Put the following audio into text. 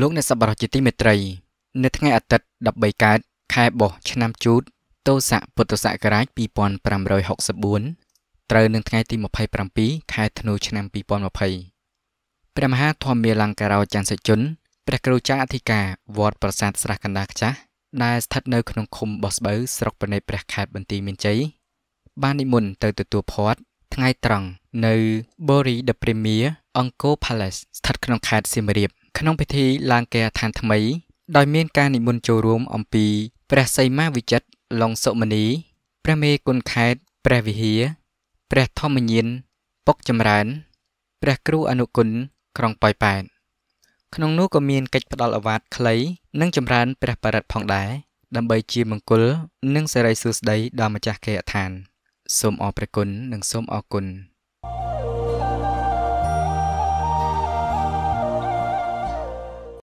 លោកអ្នកសប្បុរសជាទីមេត្រី នៅថ្ងៃអាទិត្យ13កើតខែបុស្សឆ្នាំជូតទោស័កពុទ្ធសករាជ2564ត្រូវនឹងថ្ងៃទី27ខែធ្នូឆ្នាំ2020ព្រះមហាធម្មមាលង្ការោចន្ទសិជនព្រះគ្រូចាអធិការវត្តប្រាសាទស្រះកណ្ដាលខ្ចាស់ដែលស្ថិតនៅក្នុងឃុំបោះស្បូវស្រុកបណេព្រះខេត្តបន្ទាយមានជ័យបាននិមន្តទៅទទួលផាត់ថ្ងៃត្រង់នៅ Bori the Premier Angkor Palace ស្ថិតក្នុងខេត្តសៀមរាប ក្នុងពិធីឡើងគេឋានថ្មី ដោយមានការនិមន្តចូលរួមអំពី ព្រះសីមាវិចិត្រឡុងសុមនីព្រះមេគុណខេត្តព្រះវិហារព្រះធម្មញានពុកចម្រើនព្រះគ្រូអនុគុណក្រុងប៉ោយប៉ែតក្នុងនោះក៏មានកិច្ចផ្ដល់អាវ៉ាតខ្លីនិងចម្រើនព្រះបរិត្តផងដែរដើម្បីជាមង្គល និងសិរីសួស្តីដល់ម្ចាស់គេហដ្ឋាន សូមអរព្រគុណនិងសូមអរគុណ thank you